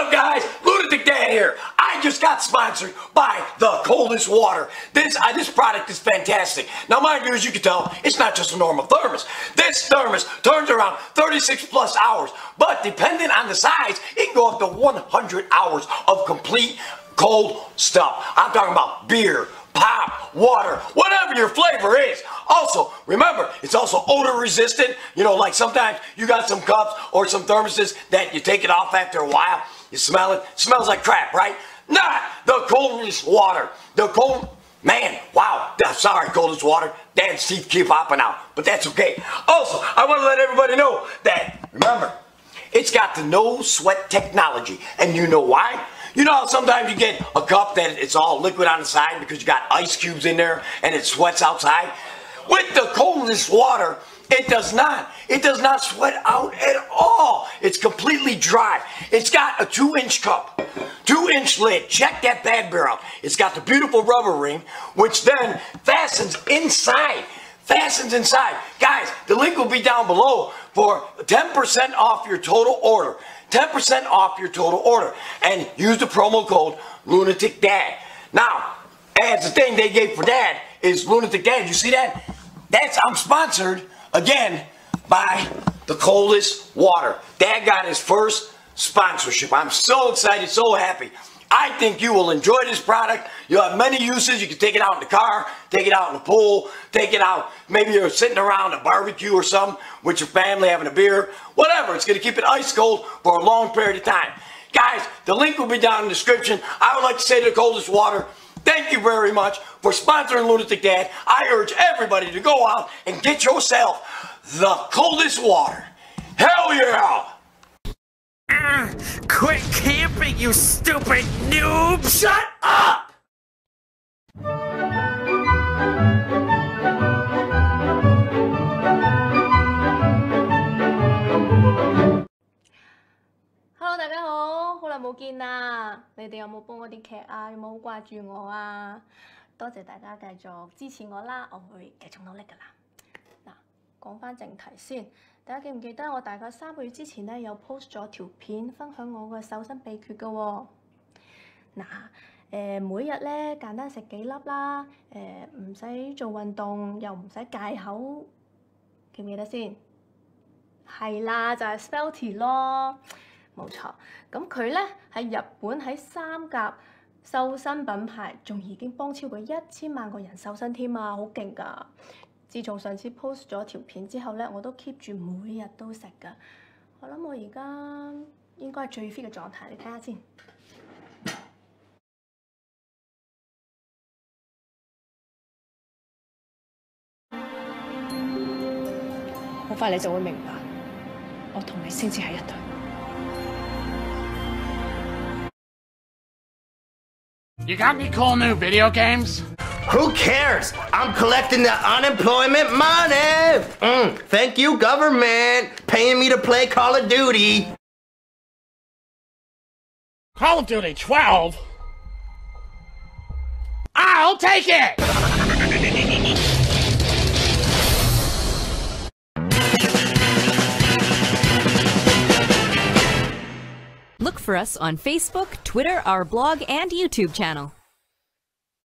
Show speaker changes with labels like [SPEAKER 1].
[SPEAKER 1] up, guys? Lunatic Dad here. I just got sponsored by the coldest water. This uh, this product is fantastic. Now, mind you, as you can tell, it's not just a normal thermos. This thermos turns around 36 plus hours, but depending on the size, it can go up to 100 hours of complete cold stuff. I'm talking about beer, pop, water, whatever your flavor is. Also, remember, it's also odor resistant. You know, like sometimes you got some cups or some thermoses that you take it off after a while, you smell it, smells like crap, right? Not the coldest water. The cold, man, wow, sorry, coldest water. Dad's teeth keep popping out, but that's okay. Also, I want to let everybody know that, remember, it's got the no sweat technology. And you know why? You know how sometimes you get a cup that it's all liquid on the side because you got ice cubes in there and it sweats outside? With the coldest water, it does not. It does not sweat out at all. It's completely dry. It's got a two inch cup, two inch lid. Check that bad out. It's got the beautiful rubber ring, which then fastens inside. Fastens inside. Guys, the link will be down below for 10% off your total order. 10% off your total order. And use the promo code Lunatic Dad. Now, as the thing they gave for Dad is Lunatic Dad. You see that? That's I'm sponsored again by the coldest water. Dad got his first sponsorship. I'm so excited, so happy. I think you will enjoy this product. You'll have many uses. You can take it out in the car, take it out in the pool, take it out. Maybe you're sitting around a barbecue or something with your family having a beer. Whatever. It's going to keep it ice cold for a long period of time. Guys, the link will be down in the description. I would like to say the coldest water. Thank you very much for sponsoring Lunatic Dad. I urge everybody to go out and get yourself the coldest water. Hell yeah!
[SPEAKER 2] Ah, quit camping, you stupid noob!
[SPEAKER 1] Shut up!
[SPEAKER 3] 冇見啦！你哋有冇煲我啲劇啊？有冇好掛住我啊？多謝大家繼續支持我啦，我會繼續努力噶啦。嗱，講翻正題先。大家記唔記得我大概三個月之前咧有 post 咗條片分享我個瘦身秘訣嘅喎？嗱，誒每日咧簡單食幾粒啦，誒唔使做運動又唔使戒口，記唔記得先？係啦，就係 Svelty 咯， 冇錯。咁佢咧喺日本喺三甲瘦身品牌，仲已經幫超過一千萬個人瘦身添啊，好勁㗎！自從上次 post 咗條片之後咧，我都 keep 住每日都食㗎。我諗我而家應該係最 fit 嘅狀態，你睇下先。好快你就會明白，我同你先至係一對。
[SPEAKER 2] You got any cool new video games?
[SPEAKER 4] Who cares? I'm collecting the unemployment money. Mm, thank you, government, paying me to play Call of Duty.
[SPEAKER 2] Call of Duty 12? I'll take it!
[SPEAKER 5] For us on Facebook, Twitter, our blog, and YouTube channel.